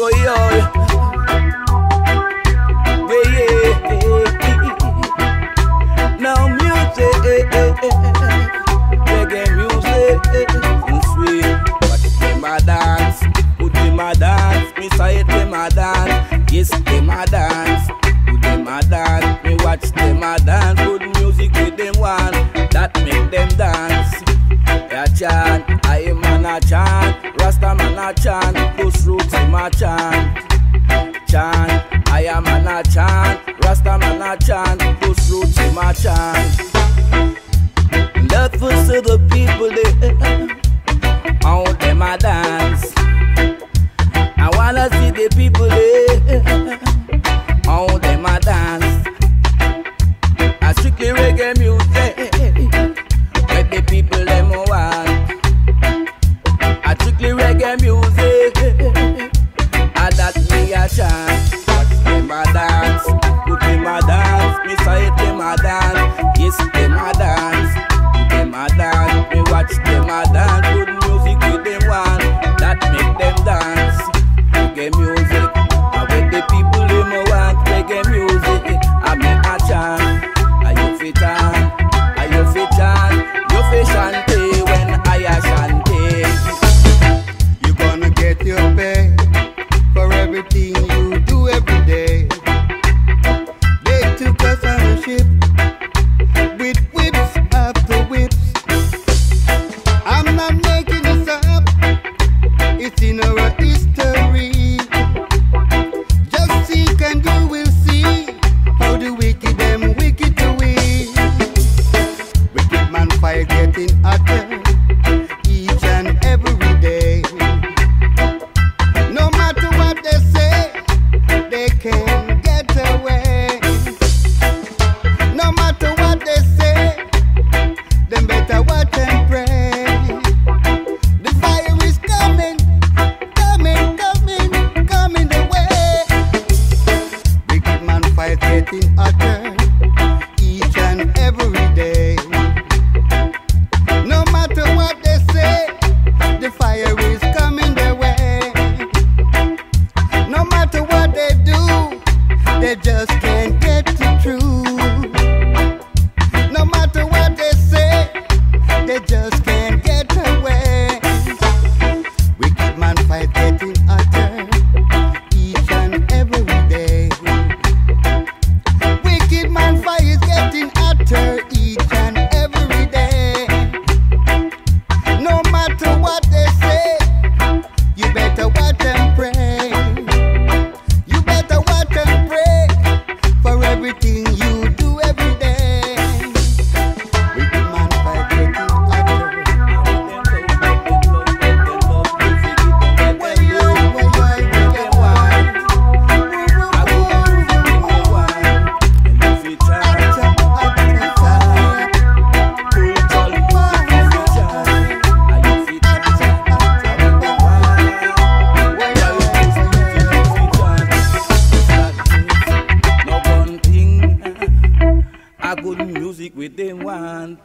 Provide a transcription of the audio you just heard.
Boy, yo. Yeah, yeah. Now music, reggae music, and sweet. But them a dance, put them a dance. Me say them a dance, yes them a dance. Put them a dance, me watch them a dance. Good music with them one that make them dance. I chant, I am man a chant, Rasta man a chant. them a chant, chant. I am an a chant, Rasta man a chant. Those roots them my chant. Love for to the people eh. they, all them a dance. I wanna see the people. They, sister. didn't want